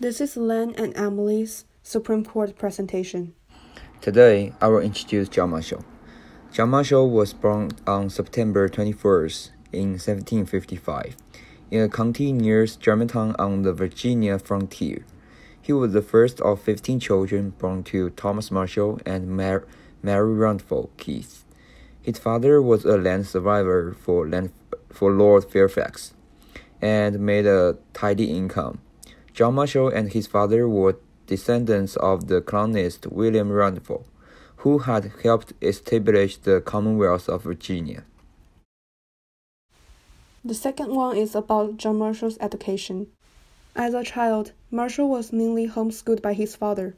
This is Lan and Emily's Supreme Court presentation. Today, I will introduce John Marshall. John Marshall was born on September 21st in 1755 in a county near Germantown on the Virginia frontier. He was the first of 15 children born to Thomas Marshall and Mar- Mary Randolph Keith. His father was a land surveyor for, land, for Lord Fairfax and made a tidy income. John Marshall and his father were descendants of the colonist William Randolph, who had helped establish the Commonwealth of Virginia. The second one is about John Marshall's education. As a child, Marshall was mainly homeschooled by his father.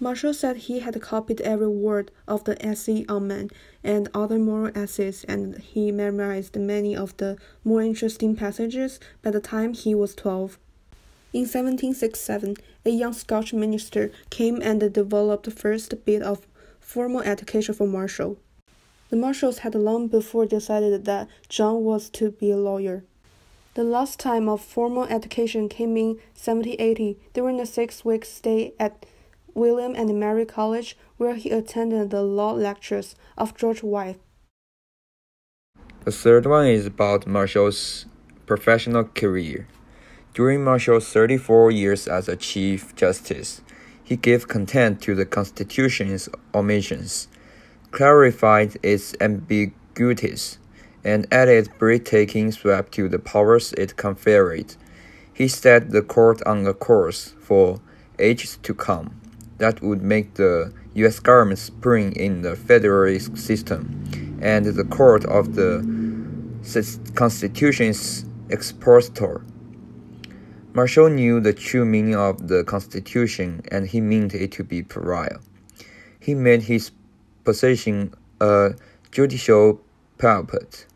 Marshall said he had copied every word of the essay on man and other moral essays, and he memorized many of the more interesting passages by the time he was 12. In 1767, a young Scotch minister came and developed the first bit of formal education for Marshall. The Marshalls had long before decided that John was to be a lawyer. The last time of formal education came in 1780 during a six week stay at William and Mary College, where he attended the law lectures of George Wythe. The third one is about Marshall's professional career. During Marshall's 34 years as a Chief Justice, he gave content to the Constitution's omissions, clarified its ambiguities, and added breathtaking sweep to the powers it conferred. He set the court on a course for ages to come that would make the U.S. government spring in the federalist system, and the court of the Constitution's expositor. Marshall knew the true meaning of the Constitution and he meant it to be pariah. He made his position a judicial pulpit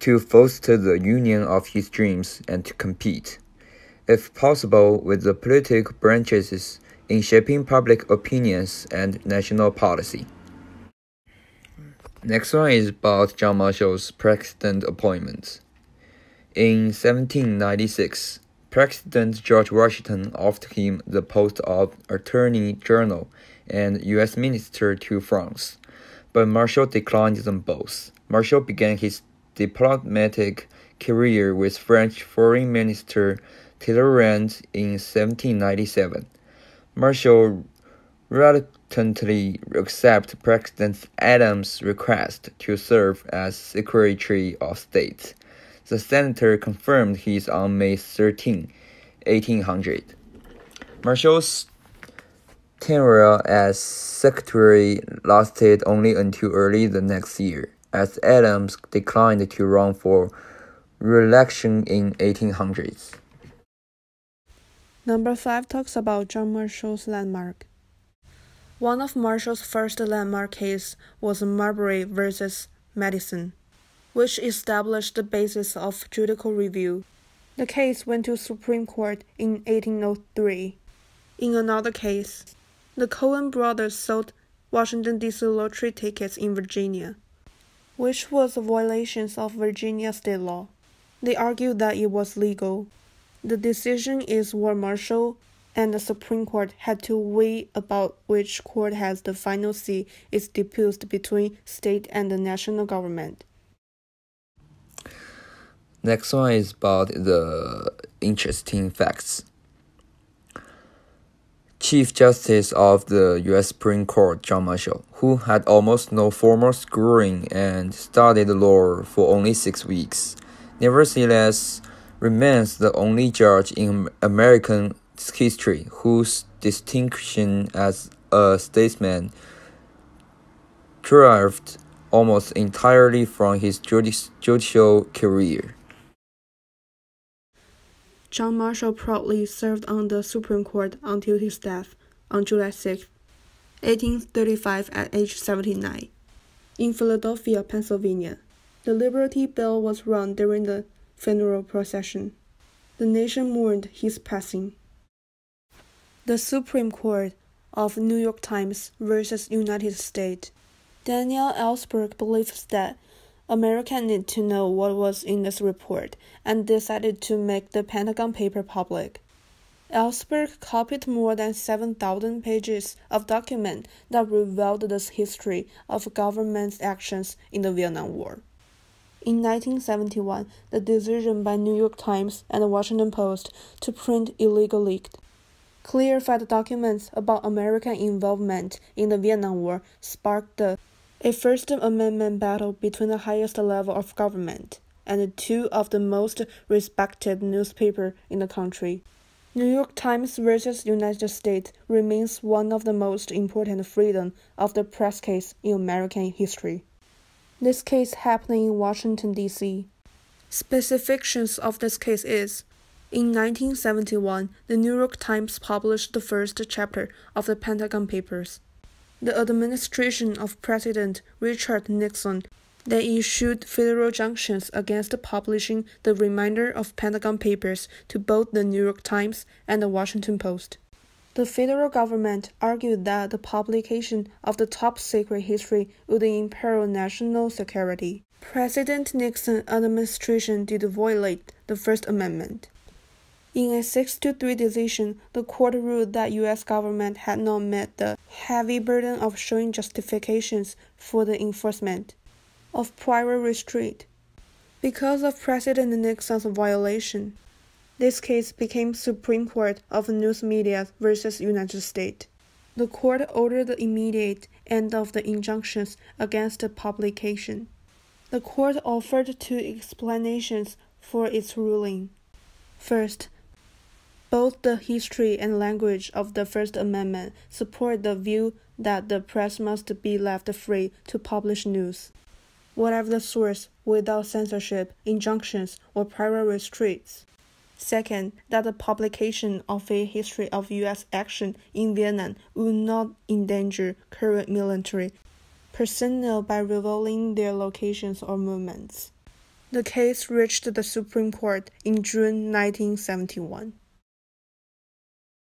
to foster the union of his dreams and to compete, if possible, with the political branches in shaping public opinions and national policy. Next one is about John Marshall's president appointments. In 1796, President George Washington offered him the post of Attorney General and U.S. Minister to France, but Marshall declined them both. Marshall began his diplomatic career with French Foreign Minister Talleyrand in 1797. Marshall reluctantly accepted President Adams' request to serve as Secretary of State. The senator confirmed his on May 13, 1800. Marshall's tenure as secretary lasted only until early the next year, as Adams declined to run for re-election in 1800s. Number 5 talks about John Marshall's landmark. One of Marshall's first landmark cases was Marbury versus Madison which established the basis of judicial review. The case went to Supreme Court in 1803. In another case, the Cohen brothers sold Washington D.C. lottery tickets in Virginia, which was a violation of Virginia state law. They argued that it was legal. The decision is what Marshall and the Supreme Court had to weigh about which court has the final say is dispute between state and the national government. Next one is about the interesting facts. Chief Justice of the U.S. Supreme Court, John Marshall, who had almost no formal schooling and studied law for only six weeks, nevertheless remains the only judge in American history whose distinction as a statesman derived almost entirely from his judicial career. John Marshall proudly served on the Supreme Court until his death on July 6, 1835, at age 79, in Philadelphia, Pennsylvania. The Liberty Bell was rung during the funeral procession. The nation mourned his passing. The Supreme Court of New York Times versus United States. Daniel Ellsberg believes that America needed to know what was in this report and decided to make the Pentagon paper public. Ellsberg copied more than 7,000 pages of documents that revealed the history of government's actions in the Vietnam War. In 1971, the decision by New York Times and the Washington Post to print illegal leaked clarified documents about American involvement in the Vietnam War sparked a First Amendment battle between the highest level of government and two of the most respected newspapers in the country. New York Times versus United States remains one of the most important freedom of the press case in American history. This case happened in Washington, D.C. Specifications of this case is in 1971, the New York Times published the first chapter of the Pentagon Papers. The administration of President Richard Nixon they issued federal injunctions against publishing the remainder of Pentagon Papers to both the New York Times and the Washington Post. The federal government argued that the publication of the top secret history would imperil national security. President Nixon's administration did violate the First Amendment. In a 6 to 3 decision, the court ruled that US government had not met the heavy burden of showing justifications for the enforcement of prior restraint. Because of President Nixon's violation, this case became Supreme Court of News Media versus United States. The court ordered the immediate end of the injunctions against the publication. The court offered two explanations for its ruling. First, both the history and language of the First Amendment support the view that the press must be left free to publish news whatever the source, without censorship, injunctions, or prior restraints. Second, that the publication of a history of U.S. action in Vietnam would not endanger current military personnel by revealing their locations or movements. The case reached the Supreme Court in June 1971.